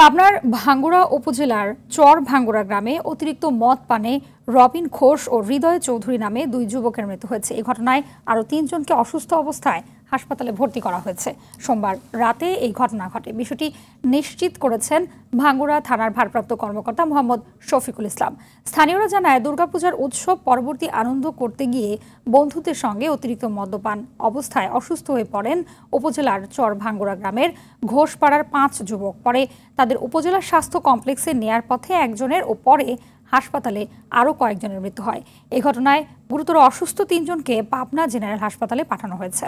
পাবনার ভাঙ্গুড়া উপজেলার চর ভাঙ্গুড়া গ্রামে অতিরিক্ত মদ পানে রবিন ঘোষ ও হৃদয় চৌধুরী নামে দুই যুবকের মৃত্যু হয়েছে। এই ঘটনায় আরও তিনজনকে অসুস্থ অবস্থায় হাসপাতালে ভর্তি করা হয়েছে। সোমবার রাতে এই ঘটনা ঘটে। বিষয়টি নিশ্চিত করেছেন ভাঙ্গুড়া থানার ভারপ্রাপ্ত কর্মকর্তা মোহাম্মদ শফিকুল ইসলাম। স্থানীয়রা জানায়, দুর্গাপূজার উৎসব পরবর্তী আনন্দ করতে গিয়ে বন্ধুদের সঙ্গে অতিরিক্ত মদ্যপান অবস্থায় অসুস্থ হয়ে পড়েন উপজেলার চর ভাঙ্গুড়া গ্রামের ঘোষপাড়ার পাঁচ যুবক। পরে তাদের উপজেলা স্বাস্থ্য কমপ্লেক্সে নেয়ার পথে একজনের ও পরে হাসপাতালে আরও কয়েকজনের মৃত্যু হয়। এ ঘটনায় গুরুতর অসুস্থ তিনজনকে পাবনা জেনারেল হাসপাতালে পাঠানো হয়েছে।